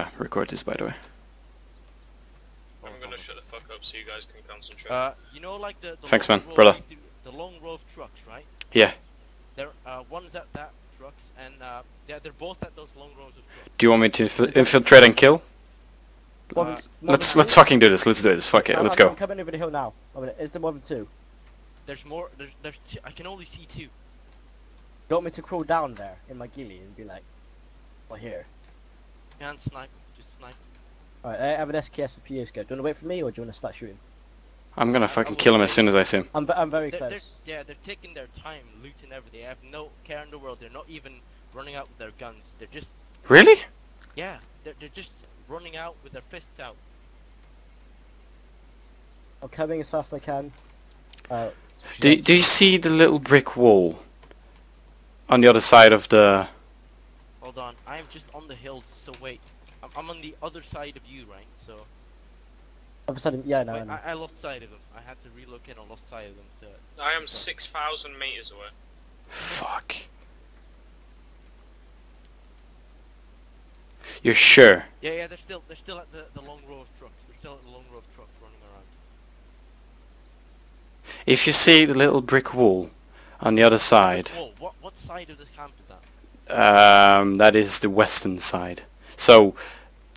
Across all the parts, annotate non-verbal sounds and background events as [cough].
uh, record this, by the way. I'm gonna shut the fuck up so you guys can concentrate. Uh, you know, like the, the Thanks, long man. row Brother. of- The long row of trucks, right? Yeah. They're uh, one's at that trucks, and uh, yeah, they're both at those long rows of trucks. Do you want me to inf- infiltrate and kill? Uh, One, Let's let's fucking do this. Let's do this. Fuck it. I'm, Let's I'm, go. I'm coming over the hill now. I'm gonna, is there more than two? There's more. There's there's. Two, I can only see two. Do you want me to crawl down there in my ghillie and be like, well here? Can't snipe. Just snipe. Alright, I have an SKS for PA scope. Do you want to wait for me or do you want to start shooting? I'm gonna fucking kill him as soon as I see him. I'm, I'm very They're, close. they're, yeah, they're taking their time, looting everything. They have no care in the world. They're not even running out with their guns. They're just Really? yeah. They're they're just running out with their fists out. I'm coming as fast as I can. Uh, Do Do you see the little brick wall on the other side of the? Hold on. I am just on the hill. So wait. I'm, I'm on the other side of you, right? So. All of a sudden, yeah, no, Wait, no. I, I lost sight of them. I had to relocate. I lost sight of them. To, I am 6,000 meters away. Fuck. You're sure? yeah, yeah. They're still they're still at the, the long row of trucks. They're still at the long row of trucks running around. If you see the little brick wall on the other side, Whoa! What what side of this camp is that? Um, that is the western side. So,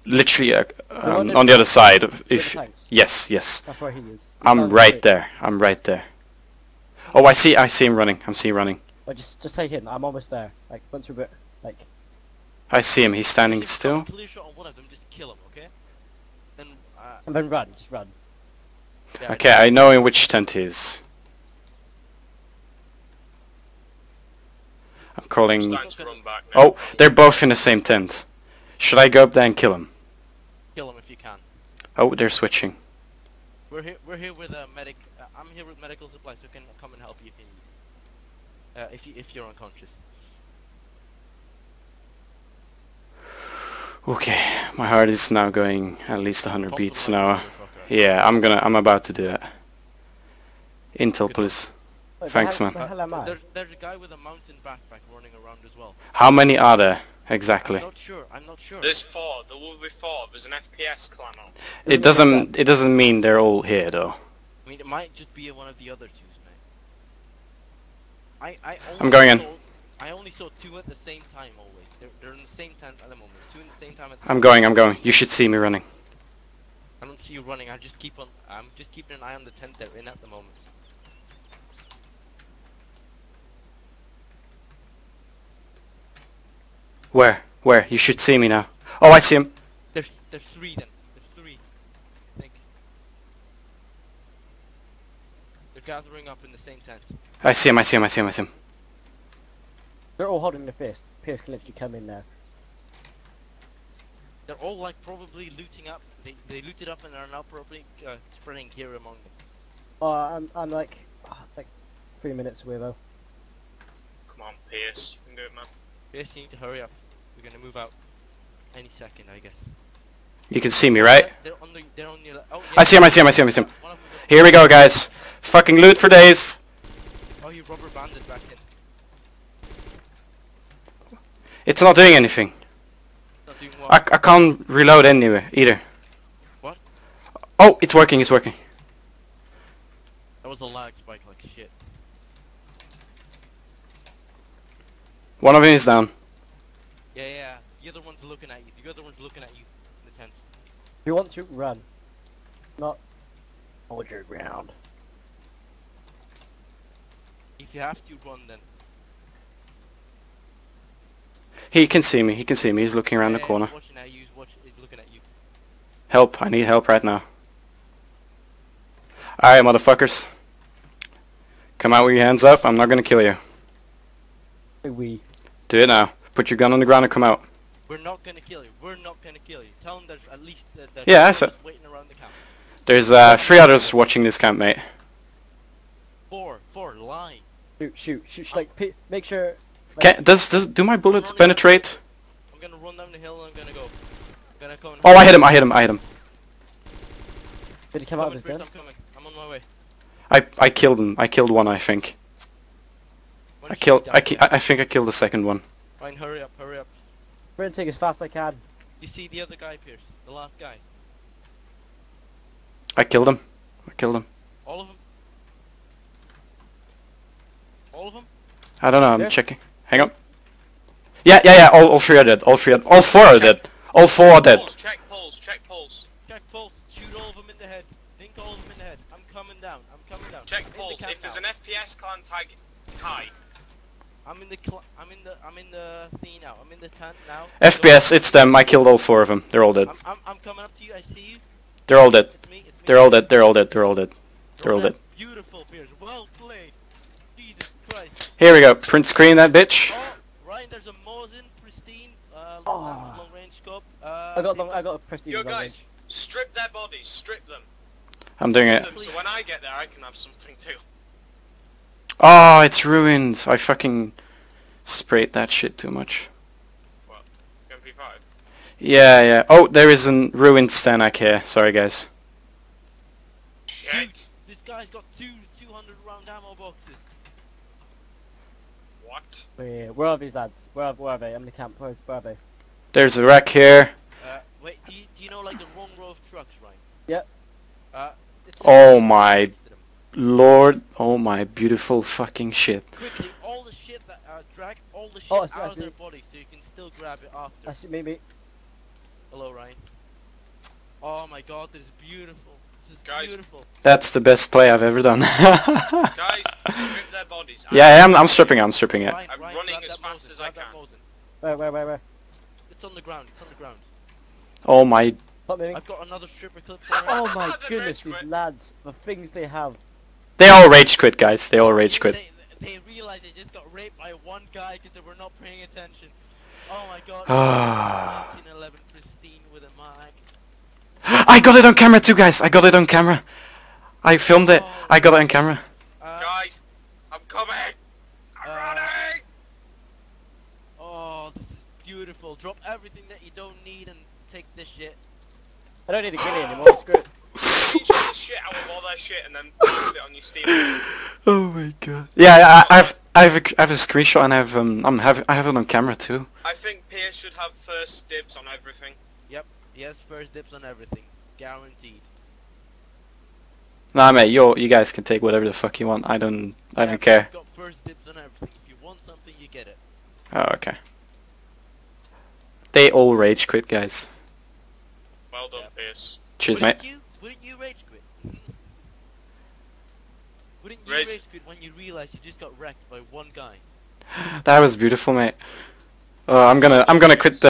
literally uh, um, that- on the other side. Of, if yes, yes, That's where he is. I'm Sounds right great. there. I'm right there. Oh, I see. I see him running. I'm see him running. But just, just take him. I'm almost there. Like once we're, bit- like, I see him. He's standing If you still. got shot on one of them. Just kill him, okay? Then uh, and then run. Just run. yeah, Okay, I know in which tent he is. I'm calling. starting to run back now. Oh, they're both in the same tent. Should I go up there and kill him? kill him if you can. Oh, they're switching. We're here. We're here with a medic. Uh, I'm here with medical supplies, so can come and help you if you need. Uh, if you if you're unconscious. Okay, my heart is now going at least 100 Pump beats an hour. Yeah, I'm gonna. I'm about to do it. Intel, Good please. Wait, Thanks, man. The hell am I? There's there's a guy with a mountain backpack running around as well. How many are there exactly? I'm not sure. I'm not sure. There's four. There will be four. There's an FPS clan on. It doesn't. It doesn't mean they're all here though. I mean, it might just be one of the other twos, man. I I only I'm going in. Saw, I only saw two at the same time always. They're they're in the same tent at the moment. Two in the same time at the I'm going. I'm going. You should see me running. I don't see you running. I just keep on. I'm just keeping an eye on the tent they're in at the moment. Where? Where? You should see me now. Oh, I see him. There's there's three then. There's three. I think. They're gathering up in the same tent. I see him. I see him. I see him. I see him. They're all holding the fist. Pierce can literally come in now. They're all like probably looting up. They they looted up and are now probably uh, spreading gear among them. Oh, I'm, I'm like, ah, like three minutes away though. Come on, Pierce. You can do it, man. Pierce, you need to hurry up. We're gonna move out any second, I guess. You can see me, right? They're on the. They're on the. Oh, I see him. I see him. I see him. I see him. One of them. Here we go, guys. Fucking loot for days. Oh, you rubber banded back in. It's not doing anything. Not doing I. I can't reload anyway either. What? Oh, it's working. It's working. That was a lag spike like shit. One of them is down. Yeah, yeah. The other one's looking at you. The other one's looking at you in the tent. If you want to, run. Not hold your ground. If you have to run, then. He can see me. He can see me. He's looking around Yeah, the corner. He's watching at you. He's, watch, he's looking at you. Help. I need help right now. Alright, motherfuckers. Come out with your hands up. I'm not gonna kill you. We. Do it now. Put your gun on the ground and come out. We're not gonna kill you. We're not gonna kill you. Tell them there's at least uh, there's Yeah, I four said- waiting around the camp. There's uh, three others watching this camp, mate. Four, four, lie. Shoot, shoot, shoot. shoot like, pi- make sure. Like, Can, does, does do my bullets running penetrate? I'm gonna run down the hill and I'm gonna go. I'm gonna come. and- Oh, I hit him. I hit him. I hit him. did he come out of his Chris, gun? I'm coming. I'm on my way. I I killed him. I killed one. I think. One I killed. I ki- I I think I killed the second one. Fine, hurry up, hurry up. Trying to take as fast as I can. You see the other guy, Pierce? The last guy? I killed him. I killed him. All of them? All of them? I don't know. I'm Yeah. checking. Hang on. Yeah, yeah, yeah. All, all three are dead. All three. Are, all four are dead. All four are dead. Poles, check poles, check poles. Check pulse. Shoot all of them in the head. Think all of them in the head. I'm coming down. I'm coming down. Check I'm the poles. camp If there's an FPS clan tag, hide. I'm in the cl- I'm in the I'm in the thing now. I'm in the tent now. FPS. It's them. I killed all four of them. They're all dead. I'm, I'm I'm coming up to you. I see you. They're all dead. It's me. It's me. They're all dead. They're all dead. They're all dead. They're all dead. Beautiful, Pierce. Well played. Jesus Christ. Here we go. Print screen that bitch. Oh, Ryan, there's a Mosin pristine uh, Oh. long range scope. Uh, I got long, I got a prestige Yo long guys, range. strip their bodies, strip them. I'm doing it. Them, So when I get there, I can have something too. Oh, it's ruined. I fucking sprayed that shit too much. MP5. Yeah, yeah. Oh, there is a ruined STANAG here. Sorry, guys. Shit. This guy's got two 200 round ammo boxes. What? Wait, where are these lads? Where are, where are they? I'm in the camp. Where's, where are they? There's a wreck here. Uh, wait, do you, do you know like the wrong row of trucks, Ryan? Yep. Uh, Oh my lord. Oh my beautiful fucking shit. Quickly, all the shit that uh, drag all the shit Oh, see, out of their bodies so you can still grab it after. I see, maybe. Hello, Ryan. Oh my God, this is beautiful. This is Guys. beautiful. That's the best play I've ever done. yeah, [laughs] Guys, strip their bodies. I'm, I'm stripping. I'm stripping it. Ryan, I'm Ryan, running as fast as I can. Where, where, where, where? It's on the ground. It's on the ground. Oh my. I've got another stripper clip for. [laughs] Oh my goodness, these lads, the things they have. They all rage quit, guys. They all rage quit. They, they realized they just got raped by one guy because they were not paying attention. Oh my god. [sighs] Ah. 1911 pristine with a mag. I got it on camera too, guys. I got it on camera. I filmed it. I got it on camera. Uh, Guys, I'm coming. I'm Uh, running. oh, this is beautiful. Drop everything that you don't need and take this shit. I don't need a ghillie anymore, [gasps] screw it. Screenshot the shit out of all their shit and then post it on your Steam. Oh my god. Yeah, I, I've I have a, I have a screenshot and I have um I'm have I have it on camera too. I think Pierce should have first dibs on everything. Yes, first dips on everything. Guaranteed. Nah, mate, you you guys can take whatever the fuck you want. I don't I don't care. Got first dips on everything. If you want something, you get it. Oh, okay. They all rage quit, guys. Well done, Yeah. Pierce. Cheers, mate. wouldn't You, wouldn't you rage quit? wouldn't you Rage- rage quit when you realize you just got wrecked by one guy? That was beautiful, mate. Uh, I'm gonna I'm gonna quit the